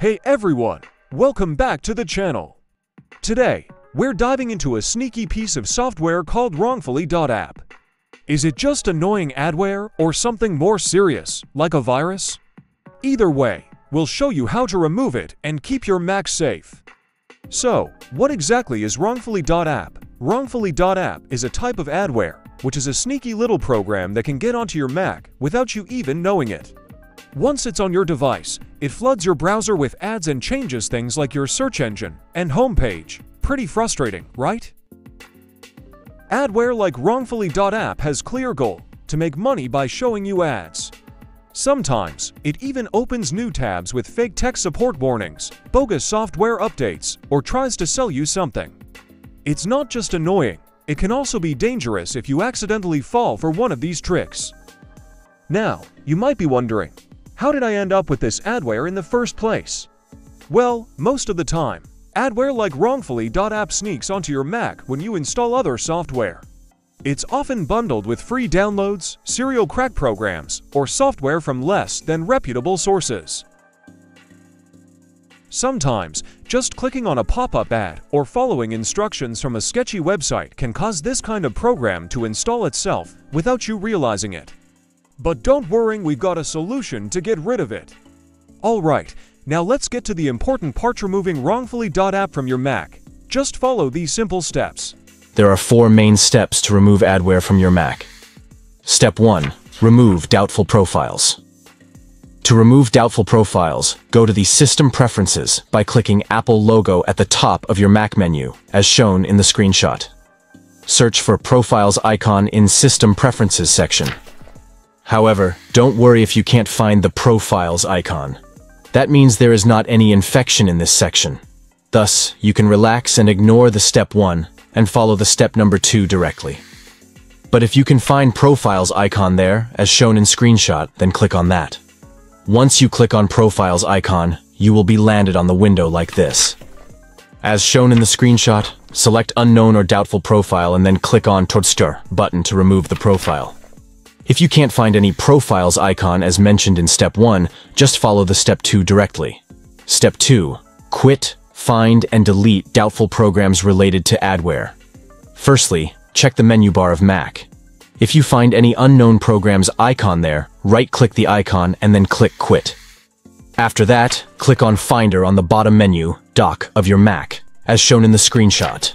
Hey everyone, welcome back to the channel. Today, we're diving into a sneaky piece of software called Wrongfully.app. Is it just annoying adware or something more serious, like a virus? Either way, we'll show you how to remove it and keep your Mac safe. So, what exactly is Wrongfully.app? Wrongfully.app is a type of adware, which is a sneaky little program that can get onto your Mac without you even knowing it. Once it's on your device, it floods your browser with ads and changes things like your search engine and homepage. Pretty frustrating, right? Adware like Wrongfully.app has clear goal to make money by showing you ads. Sometimes, it even opens new tabs with fake tech support warnings, bogus software updates, or tries to sell you something. It's not just annoying, it can also be dangerous if you accidentally fall for one of these tricks. Now, you might be wondering, how did I end up with this adware in the first place? Well, most of the time, adware like wrongfully.app sneaks onto your Mac when you install other software. It's often bundled with free downloads, serial crack programs, or software from less than reputable sources. Sometimes, just clicking on a pop-up ad or following instructions from a sketchy website can cause this kind of program to install itself without you realizing it. But don't worry, we've got a solution to get rid of it. Alright, now let's get to the important part removing wrongfully.app from your Mac. Just follow these simple steps. There are four main steps to remove adware from your Mac. Step 1. Remove doubtful profiles. To remove doubtful profiles, go to the System Preferences by clicking Apple logo at the top of your Mac menu, as shown in the screenshot. Search for Profiles icon in System Preferences section. However, don't worry if you can't find the Profiles icon. That means there is not any infection in this section. Thus, you can relax and ignore the Step 1 and follow the step number 2 directly. But if you can find Profiles icon there, as shown in screenshot, then click on that. Once you click on Profiles icon, you will be landed on the window like this. As shown in the screenshot, select Unknown or Doubtful Profile and then click on Todster button to remove the profile. If you can't find any Profiles icon as mentioned in Step 1, just follow the Step 2 directly. Step 2. Quit find, and delete doubtful programs related to adware. Firstly, check the menu bar of Mac. If you find any unknown programs icon there, right-click the icon and then click Quit. After that, click on Finder on the bottom menu, Dock, of your Mac, as shown in the screenshot.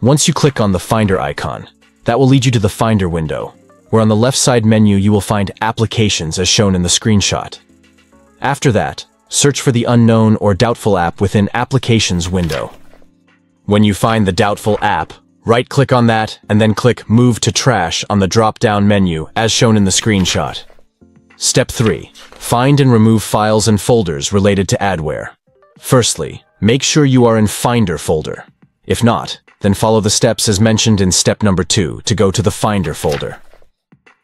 Once you click on the Finder icon, that will lead you to the Finder window, where on the left side menu you will find Applications as shown in the screenshot. After that, search for the unknown or doubtful app within Applications window. When you find the doubtful app, right-click on that and then click Move to Trash on the drop-down menu as shown in the screenshot. Step 3. Find and remove files and folders related to adware. Firstly, make sure you are in Finder folder. If not, then follow the steps as mentioned in step number 2 to go to the Finder folder.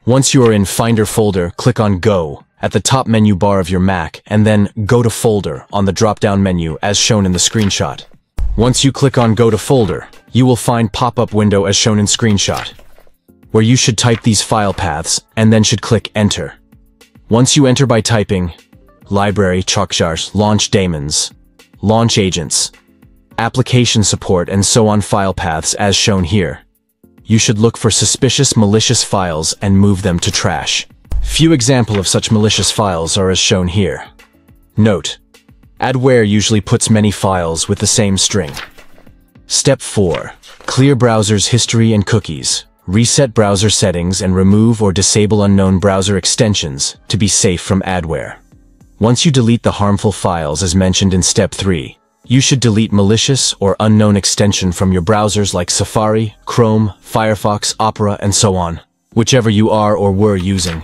Once you are in Finder folder, click on Go at the top menu bar of your Mac and then Go to Folder on the drop-down menu as shown in the screenshot. Once you click on Go to Folder, you will find pop-up window as shown in screenshot, where you should type these file paths and then should click Enter. Once you enter by typing Library Chokjars Launch Daemons, Launch Agents, Application Support and so on file paths as shown here, you should look for suspicious malicious files and move them to trash. Few example of such malicious files are as shown here. Note, adware usually puts many files with the same string. Step 4. Clear browser's history and cookies. Reset browser settings and remove or disable unknown browser extensions to be safe from adware. Once you delete the harmful files as mentioned in Step 3, you should delete malicious or unknown extension from your browsers like Safari, Chrome, Firefox, Opera, and so on, whichever you are or were using.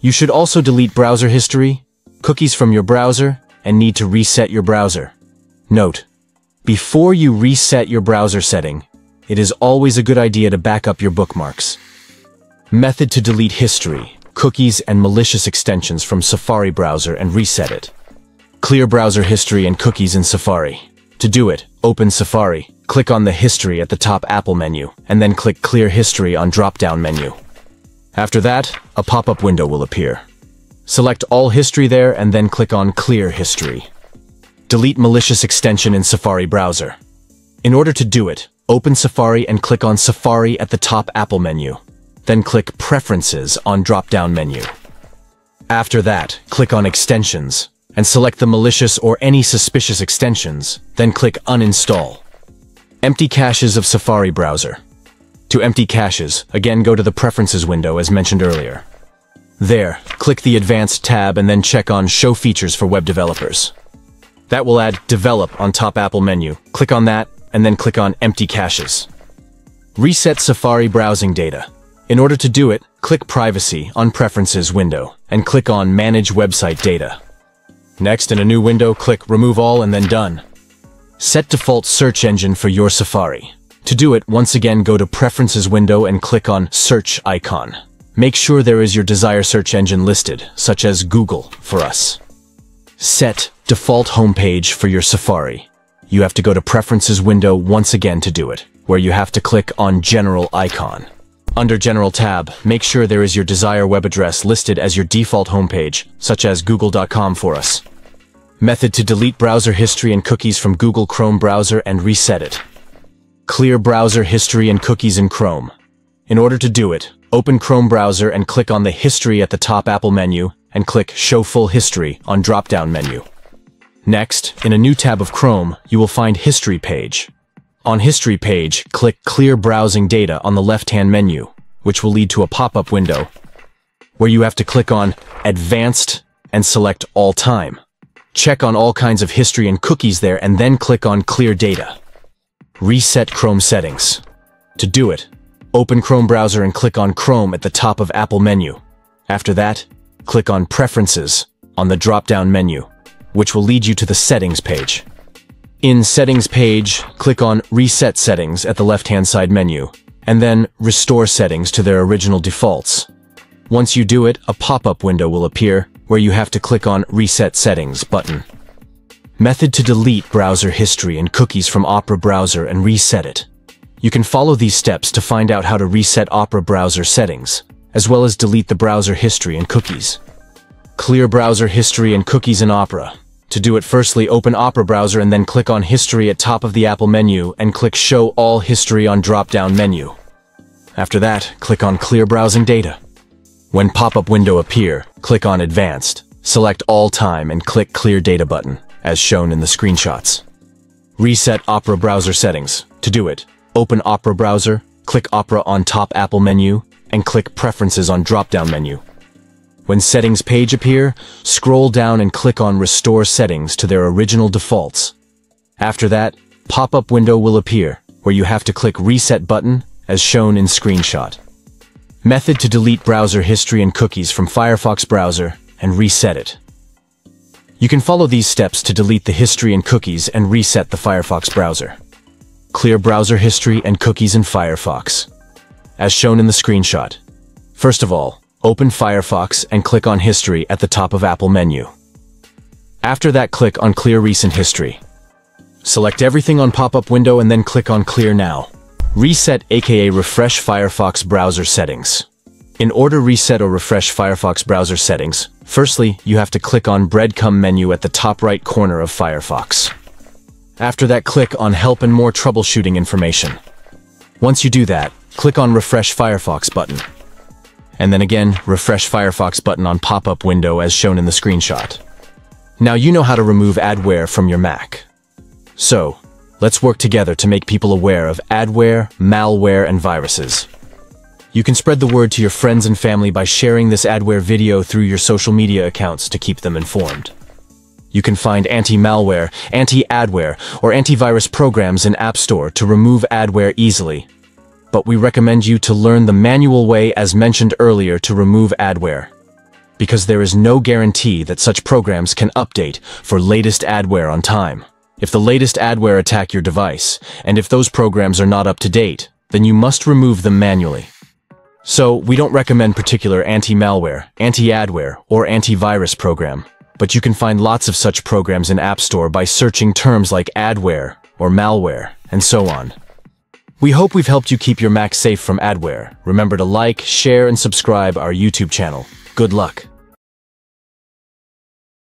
You should also delete browser history, cookies from your browser, and need to reset your browser. Note, before you reset your browser setting, it is always a good idea to back up your bookmarks. Method to delete history, cookies, and malicious extensions from Safari browser and reset it. Clear browser history and cookies in Safari. To do it, open Safari, click on the History at the top Apple menu, and then click Clear History on drop-down menu. After that, a pop-up window will appear. Select all history there and then click on Clear History. delete malicious extension in Safari browser. In order to do it, open Safari and click on Safari at the top Apple menu. Then click Preferences on drop-down menu. After that, click on Extensions and select the malicious or any suspicious extensions, then click Uninstall. Empty caches of Safari browser. To empty caches, again go to the Preferences window as mentioned earlier. There, click the Advanced tab and then check on Show Features for Web Developers. That will add Develop on top Apple menu. Click on that, and then click on Empty Caches. Reset Safari browsing data. In order to do it, click Privacy on Preferences window, and click on Manage Website Data. Next, in a new window, click Remove All and then Done. Set default search engine for your Safari. To do it, once again go to Preferences window and click on Search icon. Make sure there is your desired search engine listed, such as Google for us. Set default homepage for your Safari. You have to go to Preferences window once again to do it, where you have to click on General icon. Under General tab, make sure there is your desired web address listed as your default homepage, such as google.com for us. Method to delete browser history and cookies from Google Chrome browser and reset it. Clear browser history and cookies in Chrome. In order to do it, open Chrome browser and click on the History at the top Apple menu and click Show Full History on drop-down menu. Next, in a new tab of Chrome, you will find History page. On History page, click Clear Browsing Data on the left-hand menu, which will lead to a pop-up window, where you have to click on Advanced and select All Time. Check on all kinds of history and cookies there and then click on Clear Data. Reset Chrome settings. To do it, open Chrome browser and click on Chrome at the top of Apple menu. After that, click on Preferences on the drop-down menu, which will lead you to the Settings page. In Settings page, click on Reset Settings at the left-hand side menu, and then Restore Settings to their original defaults. Once you do it, a pop-up window will appear where you have to click on Reset Settings button. Method to delete browser history and cookies from Opera browser and reset it. You can follow these steps to find out how to reset Opera browser settings, as well as delete the browser history and cookies. Clear browser history and cookies in Opera. To do it firstly, open Opera browser and then click on History at top of the Apple menu and click Show All History on drop-down menu. After that, click on Clear Browsing Data. When pop-up window appear, click on Advanced, select All Time and click Clear Data button, as shown in the screenshots. Reset Opera browser settings. To do it, open Opera browser, click Opera on top Apple menu, and click Preferences on drop-down menu. When settings page appear, scroll down and click on Restore Settings to their original defaults. After that, pop-up window will appear, where you have to click Reset button, as shown in screenshot. Method to delete browser history and cookies from Firefox browser and reset it. You can follow these steps to delete the history and cookies and reset the Firefox browser. Clear browser history and cookies in Firefox. As shown in the screenshot. First of all, open Firefox and click on History at the top of Apple menu. After that, click on Clear Recent History. Select everything on pop-up window and then click on Clear Now. Reset aka Refresh Firefox Browser Settings. In order reset or refresh Firefox browser settings, firstly, you have to click on Breadcrumb menu at the top right corner of Firefox. After that, click on Help and More Troubleshooting Information. Once you do that, click on Refresh Firefox button and then again, refresh Firefox button on pop-up window as shown in the screenshot. Now you know how to remove adware from your Mac. So, let's work together to make people aware of adware, malware, and viruses. You can spread the word to your friends and family by sharing this adware video through your social media accounts to keep them informed. You can find anti-malware, anti-adware, or antivirus programs in App Store to remove adware easily but we recommend you to learn the manual way as mentioned earlier to remove adware. Because there is no guarantee that such programs can update for latest adware on time. If the latest adware attack your device, and if those programs are not up to date, then you must remove them manually. So, we don't recommend particular anti-malware, anti-adware, or antivirus program, but you can find lots of such programs in App Store by searching terms like adware or malware, and so on. We hope we've helped you keep your Mac safe from adware. Remember to like, share, and subscribe our YouTube channel. Good luck.